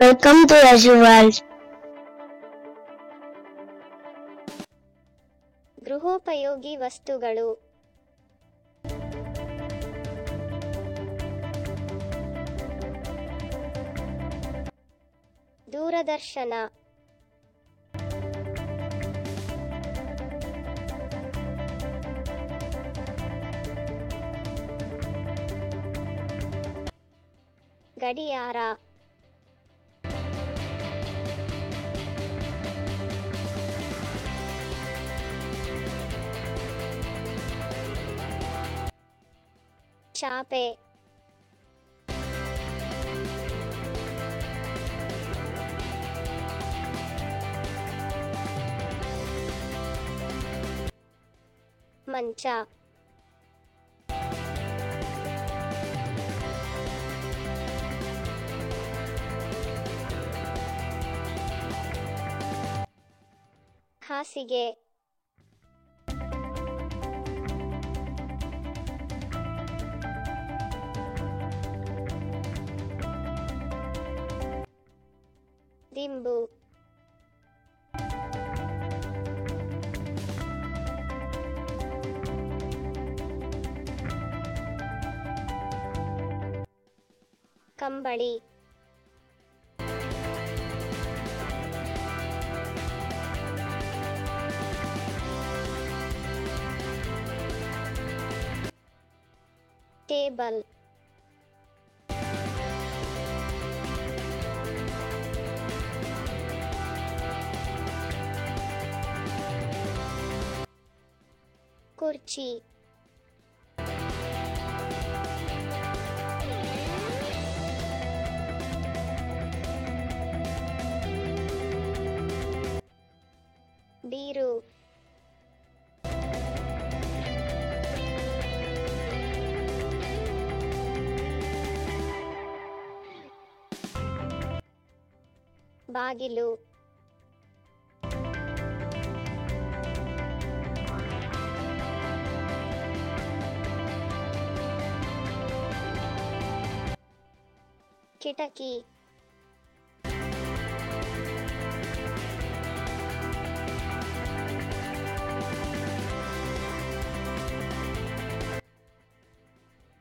Welcome to Azure World. ಗೃಹೋಪಯೋಗಿ ವಸ್ತುಗಳು. ದೂರದರ್ಶನ. ಗಡಿಯಾರ. ಚಾಪೆ ಮಂಚ ಹಾಸಿಗೆ ದಿಂಬು ಕಂಬಳಿ ಟೇಬಲ್ కుర్చీ. బీరు. బాగిలు. కిటకీ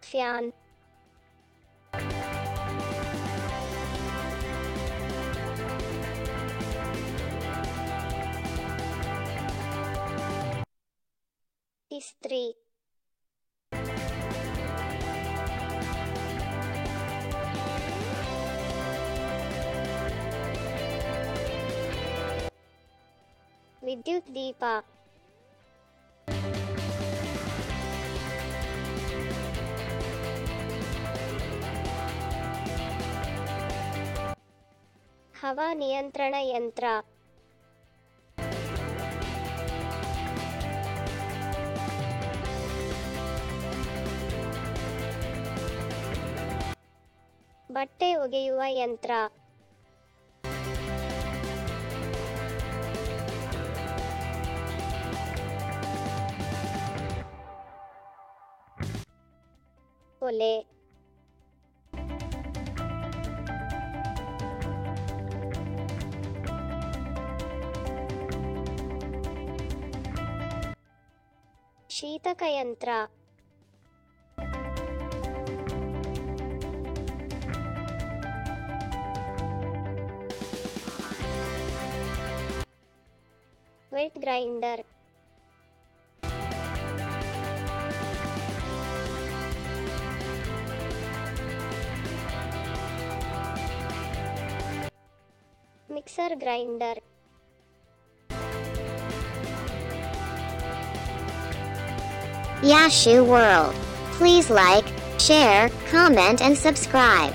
ఫ్యాన్ History ವಿದ್ಯುತ್ ದೀಪ ಹವಾ ನಿಯಂತ್ರಣ ಯಂತ್ರ. ಬಟ್ಟೆ ಒಗೆಯುವ ಯಂತ್ರ. ಒಲೆ ಶೀತಕ ಯಂತ್ರ vet grinder mixer grinder Yashu World. Please like, share, comment and subscribe.